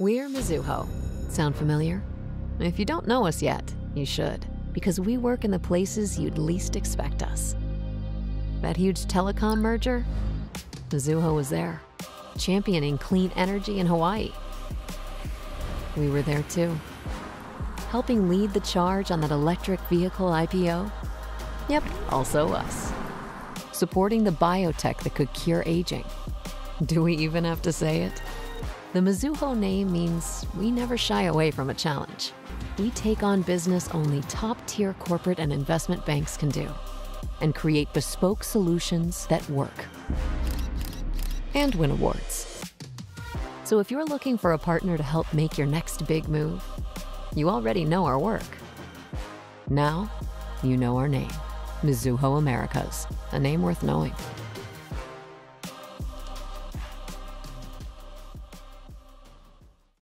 We're Mizuho. Sound familiar? If you don't know us yet, you should, because we work in the places you'd least expect us. That huge telecom merger? Mizuho was there, championing clean energy in Hawaii. We were there too, helping lead the charge on that electric vehicle IPO. Yep, also us. Supporting the biotech that could cure aging. Do we even have to say it? The Mizuho name means we never shy away from a challenge. We take on business only top tier corporate and investment banks can do and create bespoke solutions that work and win awards. So if you're looking for a partner to help make your next big move, you already know our work. Now, you know our name Mizuho Americas, a name worth knowing.